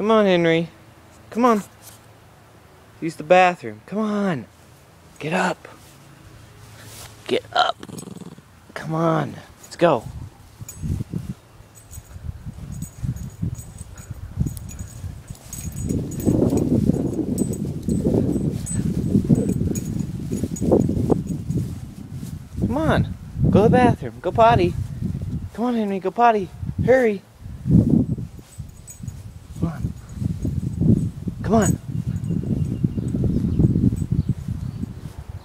Come on, Henry. Come on. Use the bathroom. Come on. Get up. Get up. Come on. Let's go. Come on. Go to the bathroom. Go potty. Come on, Henry. Go potty. Hurry. Come on. Come on.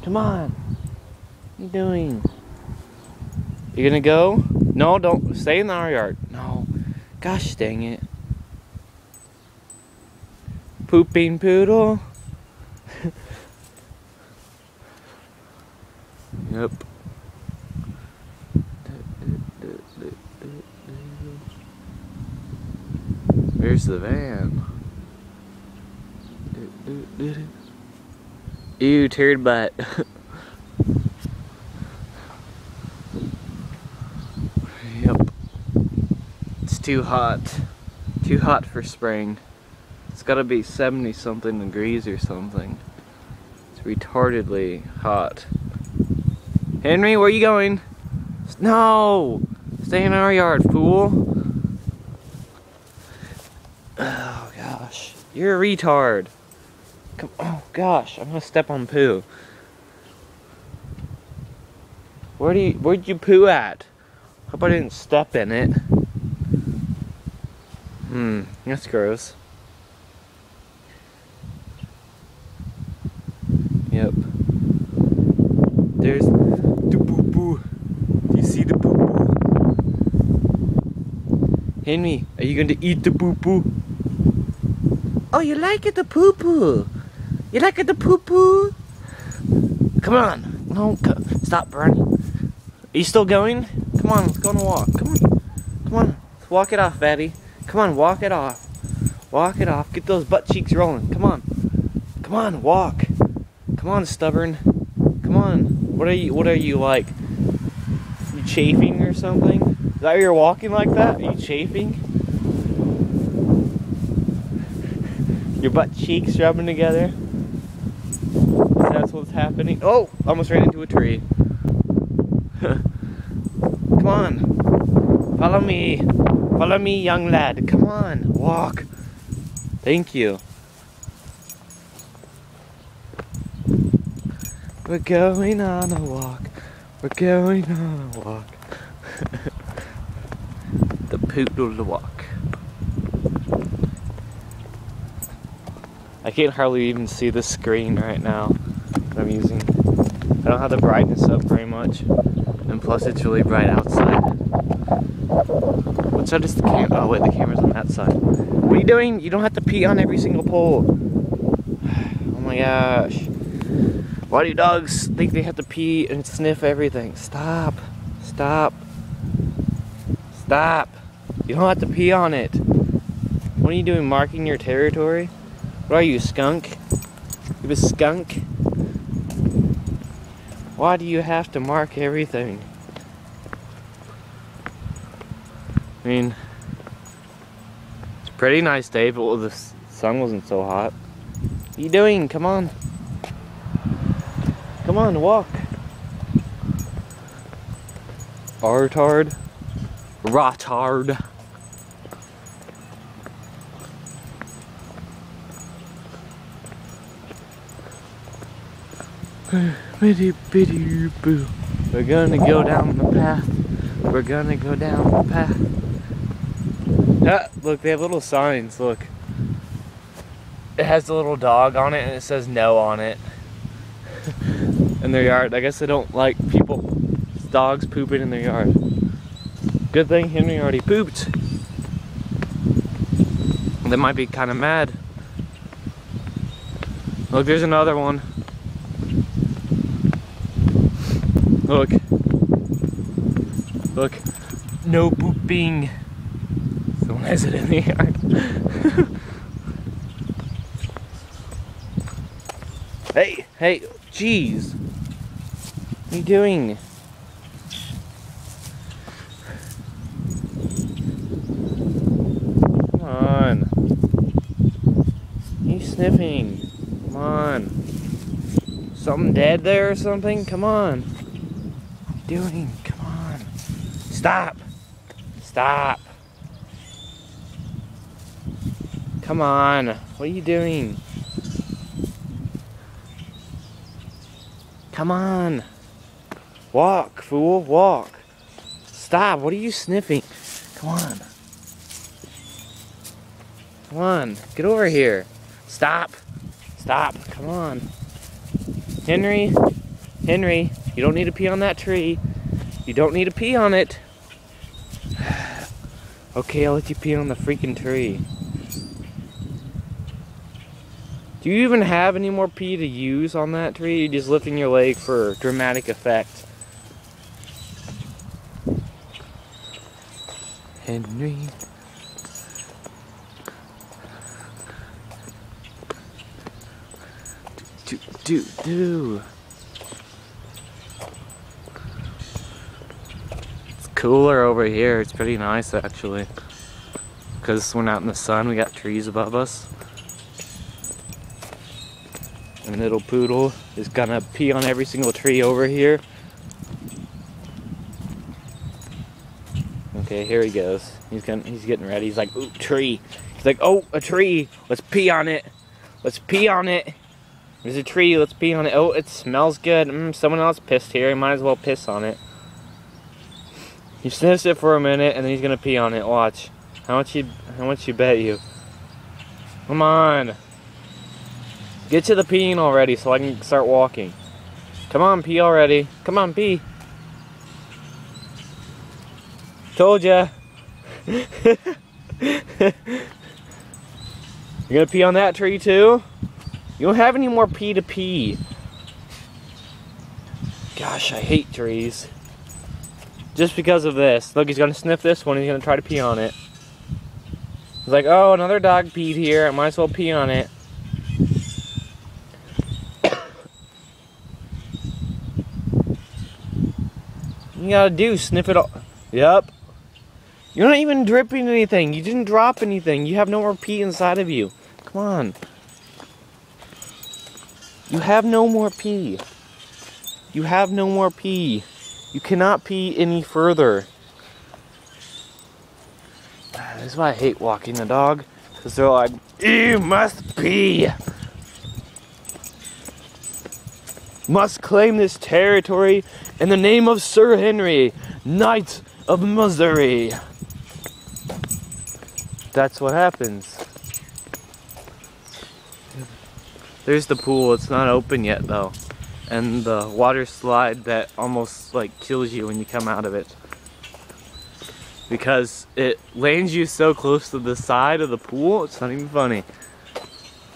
Come on. What are you doing? You gonna go? No, don't. Stay in our yard. No. Gosh dang it. Pooping poodle. yep. Where's the van? Ew, turd butt. yep. It's too hot. Too hot for spring. It's gotta be 70 something degrees or something. It's retardedly hot. Henry, where are you going? No! Stay in our yard, fool. Oh gosh. You're a retard. Come oh gosh, I'm gonna step on poo. Where do you where'd you poo at? Hope I didn't step in it. Hmm, that's gross. Yep. There's the poo poo. Do you see the poo poo? Henry, are you going to eat the poo poo? Oh, you like it, the poo poo? You like the poo poo? Come on. No, go. stop, Bernie. Are you still going? Come on, let's go on a walk. Come on. Come on. Let's walk it off, Fatty. Come on, walk it off. Walk it off. Get those butt cheeks rolling. Come on. Come on, walk. Come on, stubborn. Come on. What are you what are you like? You chafing or something? Is that you're walking like that? Are you chafing? Your butt cheeks rubbing together? What's happening. Oh! Almost ran into a tree. Come on. Follow me. Follow me, young lad. Come on. Walk. Thank you. We're going on a walk. We're going on a walk. the poodle walk. I can't hardly even see the screen right now that I'm using. I don't have the brightness up very much. And plus it's really bright outside. What side is the camera? Oh wait, the camera's on that side. What are you doing? You don't have to pee on every single pole. Oh my gosh. Why do dogs think they have to pee and sniff everything? Stop. Stop. Stop. You don't have to pee on it. What are you doing, marking your territory? What are you, skunk? You a skunk? Why do you have to mark everything? I mean, it's a pretty nice day, but the sun wasn't so hot. What are you doing? Come on. Come on, walk. Artard. Rotard. Bitty bitty boo. We're gonna go down the path. We're gonna go down the path. Ah, look, they have little signs. Look. It has a little dog on it and it says no on it. in their yard. I guess they don't like people, dogs pooping in their yard. Good thing Henry already pooped. They might be kind of mad. Look, there's another one. Look. Look. No pooping. Someone has it in the yard. hey, hey, jeez. What are you doing? Come on. sniffing? Come on. Something dead there or something? Come on. Doing? Come on. Stop. Stop. Come on. What are you doing? Come on. Walk, fool. Walk. Stop. What are you sniffing? Come on. Come on. Get over here. Stop. Stop. Come on. Henry. Henry. You don't need to pee on that tree. You don't need to pee on it. okay, I'll let you pee on the freaking tree. Do you even have any more pee to use on that tree? You're just lifting your leg for dramatic effect. Henry. Do, do, do. Cooler over here. It's pretty nice actually. Because we're not in the sun, we got trees above us. And little poodle is gonna pee on every single tree over here. Okay, here he goes. He's gonna, he's getting ready. He's like, ooh, tree. He's like, oh, a tree. Let's pee on it. Let's pee on it. There's a tree. Let's pee on it. Oh, it smells good. Mm, someone else pissed here. He might as well piss on it. He sniffs it for a minute, and then he's gonna pee on it. Watch. How much you? How much you bet you? Come on. Get to the peeing already so I can start walking. Come on, pee already. Come on, pee. Told ya. You're gonna pee on that tree too? You don't have any more pee to pee. Gosh, I hate trees. Just because of this. Look, he's gonna sniff this one. He's gonna try to pee on it. He's like, oh, another dog peed here. I might as well pee on it. you gotta do, sniff it all. Yep. You're not even dripping anything. You didn't drop anything. You have no more pee inside of you. Come on. You have no more pee. You have no more pee. You cannot pee any further. This is why I hate walking the dog. Because they're like, you must pee. Must claim this territory in the name of Sir Henry, Knight of Missouri. That's what happens. There's the pool. It's not open yet though. And the water slide that almost like kills you when you come out of it. Because it lands you so close to the side of the pool, it's not even funny.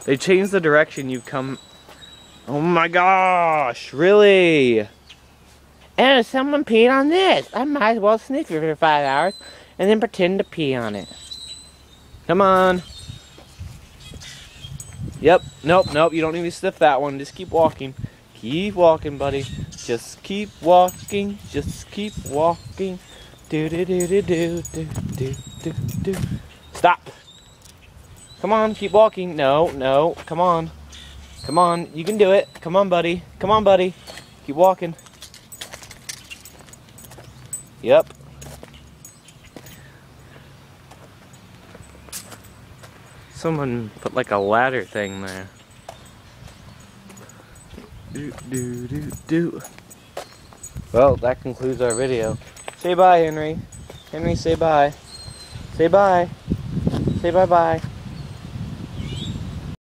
They changed the direction you come. Oh my gosh, really? And if someone peed on this. I might as well sniff it for five hours and then pretend to pee on it. Come on. Yep. Nope, nope. You don't need to sniff that one. Just keep walking. Keep walking, buddy. Just keep walking. Just keep walking. Do do do do do do do do do. Stop. Come on, keep walking. No, no. Come on. Come on. You can do it. Come on, buddy. Come on, buddy. Keep walking. Yep. Someone put like a ladder thing there. Do, do, do, do. Well, that concludes our video. Say bye, Henry. Henry, say bye. Say bye. Say bye-bye.